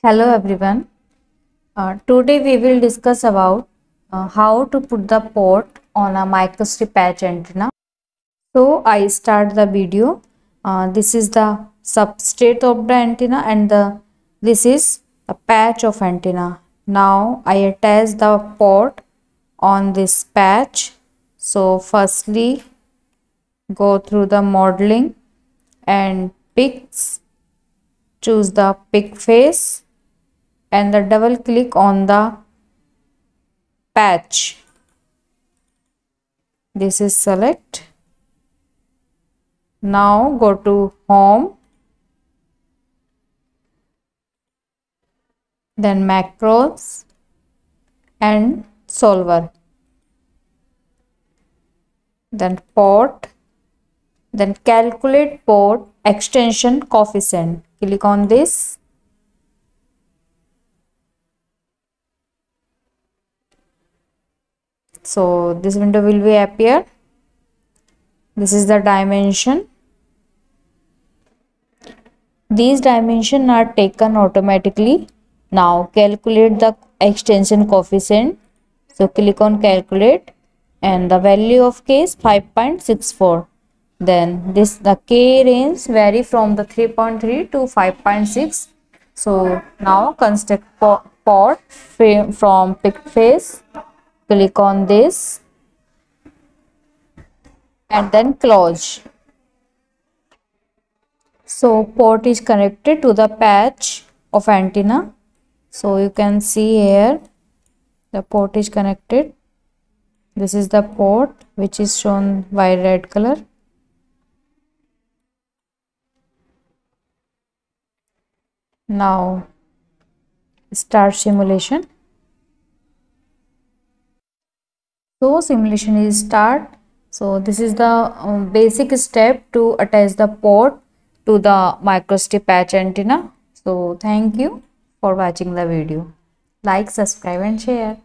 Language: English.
Hello everyone. Uh, today we will discuss about uh, how to put the port on a microstrip patch antenna. So I start the video. Uh, this is the substrate of the antenna and the this is a patch of antenna. Now I attach the port on this patch. So firstly go through the modeling and picks choose the pick face and the double click on the patch. This is select. Now go to home. Then macros and solver. Then port. Then calculate port extension coefficient. Click on this so this window will be appear. This is the dimension. These dimension are taken automatically. Now calculate the extension coefficient. So click on calculate and the value of k is 5.64 then this the k range vary from the 3.3 to 5.6 so now construct port from pick face click on this and then close. So port is connected to the patch of antenna. So you can see here the port is connected. This is the port which is shown by red color. Now start simulation so simulation is start. So this is the um, basic step to attach the port to the microstrip patch antenna. So thank you for watching the video. Like subscribe and share